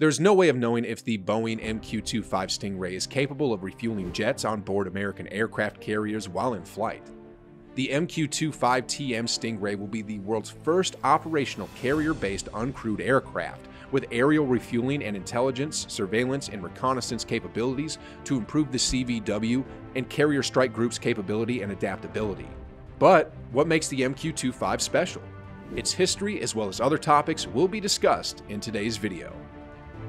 There's no way of knowing if the Boeing MQ-25 Stingray is capable of refueling jets on board American aircraft carriers while in flight. The MQ-25TM Stingray will be the world's first operational carrier-based uncrewed aircraft with aerial refueling and intelligence, surveillance, and reconnaissance capabilities to improve the CVW and carrier strike group's capability and adaptability. But what makes the MQ-25 special? Its history as well as other topics will be discussed in today's video.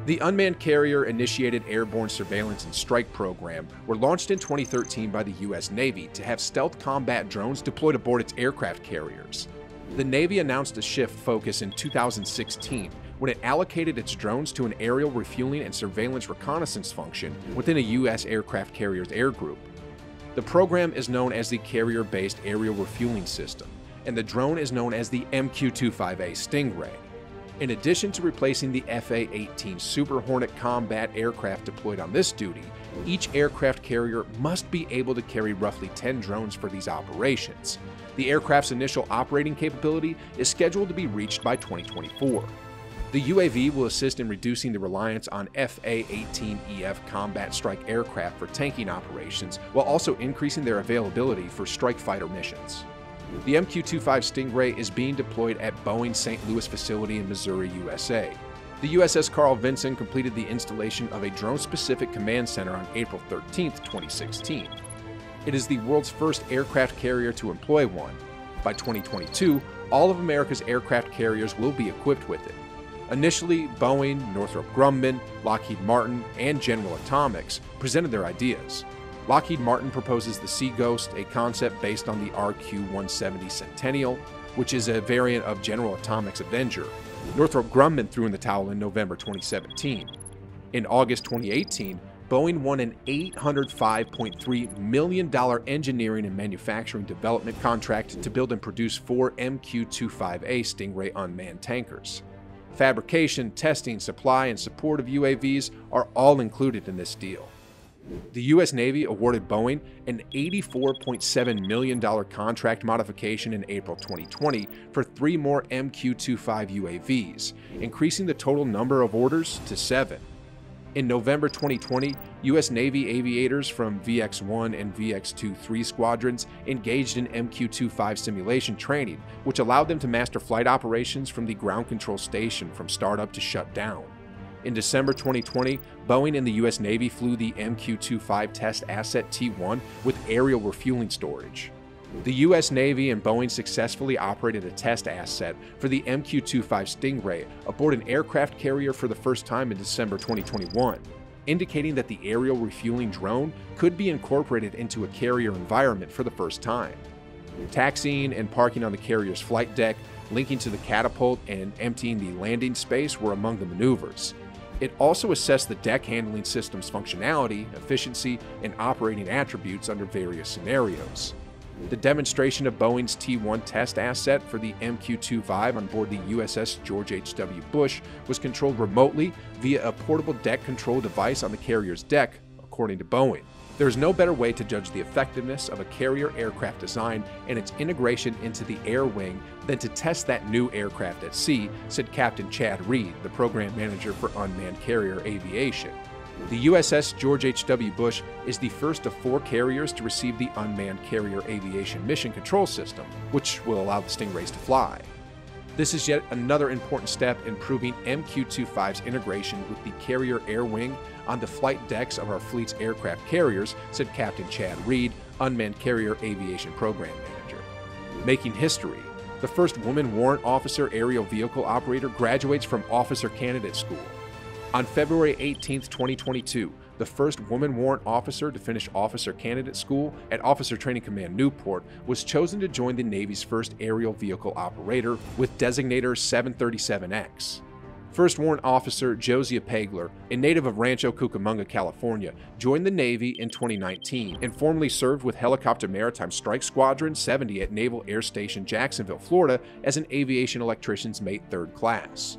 The Unmanned Carrier Initiated Airborne Surveillance and Strike Program were launched in 2013 by the U.S. Navy to have stealth combat drones deployed aboard its aircraft carriers. The Navy announced a shift focus in 2016 when it allocated its drones to an aerial refueling and surveillance reconnaissance function within a U.S. aircraft carrier's air group. The program is known as the Carrier Based Aerial Refueling System, and the drone is known as the MQ-25A Stingray. In addition to replacing the FA-18 Super Hornet combat aircraft deployed on this duty, each aircraft carrier must be able to carry roughly 10 drones for these operations. The aircraft's initial operating capability is scheduled to be reached by 2024. The UAV will assist in reducing the reliance on FA-18EF combat strike aircraft for tanking operations, while also increasing their availability for strike fighter missions. The MQ-25 Stingray is being deployed at Boeing's St. Louis facility in Missouri, USA. The USS Carl Vinson completed the installation of a drone-specific command center on April 13, 2016. It is the world's first aircraft carrier to employ one. By 2022, all of America's aircraft carriers will be equipped with it. Initially, Boeing, Northrop Grumman, Lockheed Martin, and General Atomics presented their ideas. Lockheed Martin proposes the Sea Ghost, a concept based on the RQ-170 Sentinel, which is a variant of General Atomics Avenger. Northrop Grumman threw in the towel in November 2017. In August 2018, Boeing won an $805.3 million engineering and manufacturing development contract to build and produce four MQ-25A Stingray unmanned tankers. Fabrication, testing, supply, and support of UAVs are all included in this deal. The U.S. Navy awarded Boeing an $84.7 million contract modification in April 2020 for three more MQ-25 UAVs, increasing the total number of orders to seven. In November 2020, U.S. Navy aviators from VX-1 and VX-2-3 squadrons engaged in MQ-25 simulation training, which allowed them to master flight operations from the ground control station from startup to shutdown. In December 2020, Boeing and the U.S. Navy flew the MQ-25 test asset T-1 with aerial refueling storage. The U.S. Navy and Boeing successfully operated a test asset for the MQ-25 Stingray aboard an aircraft carrier for the first time in December 2021, indicating that the aerial refueling drone could be incorporated into a carrier environment for the first time. Taxiing and parking on the carrier's flight deck, linking to the catapult, and emptying the landing space were among the maneuvers. It also assessed the deck handling system's functionality, efficiency, and operating attributes under various scenarios. The demonstration of Boeing's T-1 test asset for the MQ-25 on board the USS George H.W. Bush was controlled remotely via a portable deck control device on the carrier's deck, according to Boeing. There is no better way to judge the effectiveness of a carrier aircraft design and its integration into the air wing than to test that new aircraft at sea, said Captain Chad Reed, the program manager for unmanned carrier aviation. The USS George H.W. Bush is the first of four carriers to receive the Unmanned Carrier Aviation Mission Control System, which will allow the Stingrays to fly. This is yet another important step in proving MQ-25's integration with the carrier air wing on the flight decks of our fleet's aircraft carriers, said Captain Chad Reed, Unmanned Carrier Aviation Program Manager. Making history, the first woman warrant officer aerial vehicle operator graduates from Officer Candidate School. On February 18, 2022, the first woman warrant officer to finish Officer Candidate School at Officer Training Command Newport was chosen to join the Navy's first aerial vehicle operator with designator 737X. First Warrant Officer Josiah Pagler, a native of Rancho Cucamonga, California, joined the Navy in 2019 and formerly served with Helicopter Maritime Strike Squadron 70 at Naval Air Station Jacksonville, Florida as an aviation electrician's mate third class.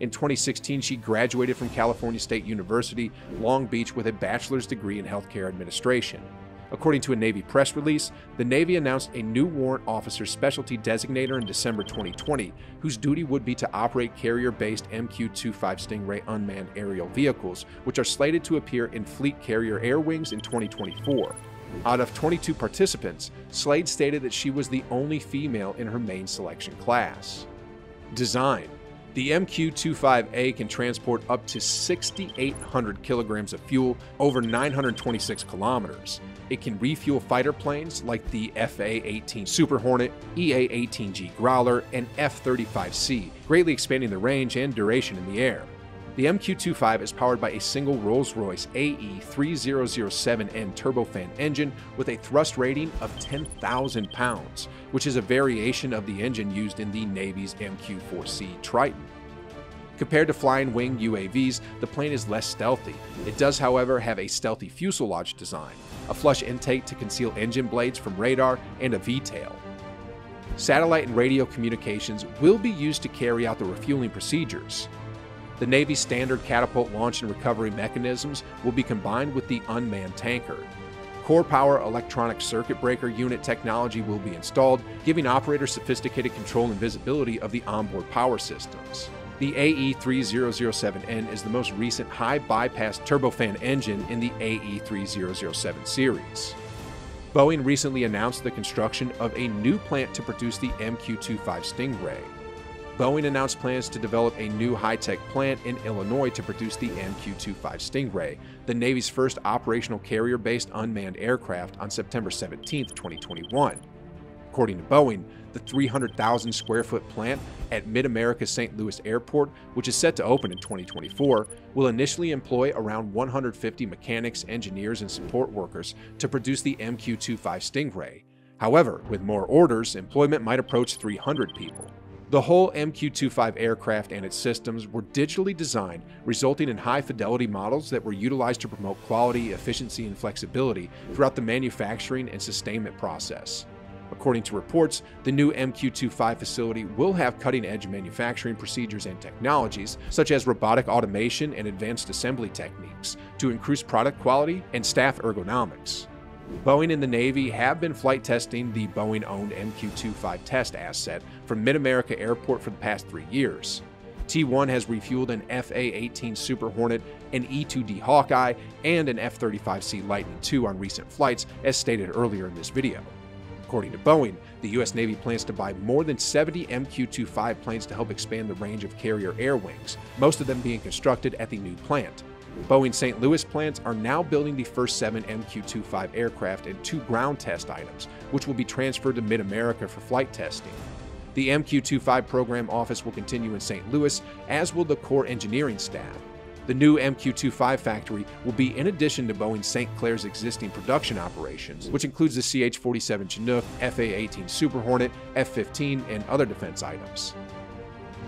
In 2016, she graduated from California State University, Long Beach with a bachelor's degree in healthcare administration. According to a Navy press release, the Navy announced a new Warrant Officer Specialty Designator in December 2020, whose duty would be to operate carrier based MQ 25 Stingray unmanned aerial vehicles, which are slated to appear in Fleet Carrier Air Wings in 2024. Out of 22 participants, Slade stated that she was the only female in her main selection class. Design the MQ-25A can transport up to 6,800 kilograms of fuel over 926 kilometers. It can refuel fighter planes like the FA-18 Super Hornet, EA-18G Growler, and F-35C, greatly expanding the range and duration in the air. The MQ-25 is powered by a single Rolls-Royce AE3007N turbofan engine with a thrust rating of 10,000 pounds, which is a variation of the engine used in the Navy's MQ-4C Triton. Compared to flying wing UAVs, the plane is less stealthy. It does, however, have a stealthy fuselage design, a flush intake to conceal engine blades from radar, and a V-tail. Satellite and radio communications will be used to carry out the refueling procedures. The Navy's standard catapult launch and recovery mechanisms will be combined with the unmanned tanker. Core Power electronic circuit breaker unit technology will be installed, giving operators sophisticated control and visibility of the onboard power systems. The AE3007N is the most recent high bypass turbofan engine in the AE3007 series. Boeing recently announced the construction of a new plant to produce the MQ 25 Stingray. Boeing announced plans to develop a new high tech plant in Illinois to produce the MQ 25 Stingray, the Navy's first operational carrier based unmanned aircraft, on September 17, 2021. According to Boeing, the 300,000 square foot plant at Mid America St. Louis Airport, which is set to open in 2024, will initially employ around 150 mechanics, engineers, and support workers to produce the MQ 25 Stingray. However, with more orders, employment might approach 300 people. The whole MQ-25 aircraft and its systems were digitally designed, resulting in high-fidelity models that were utilized to promote quality, efficiency, and flexibility throughout the manufacturing and sustainment process. According to reports, the new MQ-25 facility will have cutting-edge manufacturing procedures and technologies, such as robotic automation and advanced assembly techniques, to increase product quality and staff ergonomics. Boeing and the Navy have been flight testing the Boeing owned MQ 25 test asset from Mid America Airport for the past three years. T 1 has refueled an FA 18 Super Hornet, an E 2D Hawkeye, and an F 35C Lightning II on recent flights, as stated earlier in this video. According to Boeing, the U.S. Navy plans to buy more than 70 MQ 25 planes to help expand the range of carrier air wings, most of them being constructed at the new plant. Boeing St. Louis plants are now building the first seven MQ-25 aircraft and two ground test items, which will be transferred to Mid-America for flight testing. The MQ-25 program office will continue in St. Louis, as will the core engineering staff. The new MQ-25 factory will be in addition to Boeing St. Clair's existing production operations, which includes the CH-47 Chinook, FA-18 Super Hornet, F-15, and other defense items.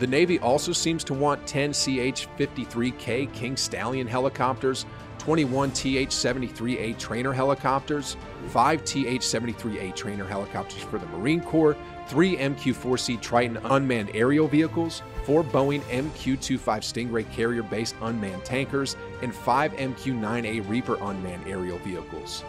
The Navy also seems to want 10 CH 53K King Stallion helicopters, 21 TH 73A trainer helicopters, 5 TH 73A trainer helicopters for the Marine Corps, 3 MQ 4C Triton unmanned aerial vehicles, 4 Boeing MQ 25 Stingray carrier based unmanned tankers, and 5 MQ 9A Reaper unmanned aerial vehicles.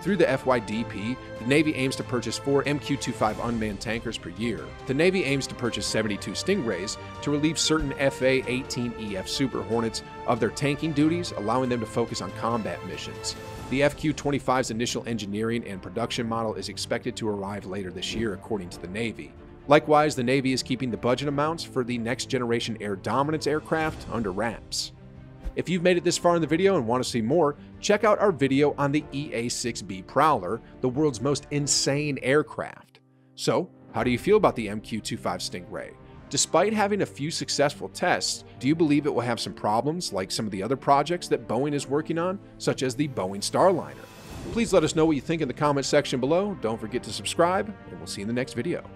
Through the FYDP, the Navy aims to purchase four MQ-25 unmanned tankers per year. The Navy aims to purchase 72 Stingrays to relieve certain FA-18EF Super Hornets of their tanking duties, allowing them to focus on combat missions. The MQ-25's initial engineering and production model is expected to arrive later this year, according to the Navy. Likewise, the Navy is keeping the budget amounts for the next generation air dominance aircraft under wraps. If you've made it this far in the video and want to see more, check out our video on the EA-6B Prowler, the world's most insane aircraft. So, how do you feel about the MQ-25 Stingray? Despite having a few successful tests, do you believe it will have some problems like some of the other projects that Boeing is working on, such as the Boeing Starliner? Please let us know what you think in the comments section below. Don't forget to subscribe, and we'll see you in the next video.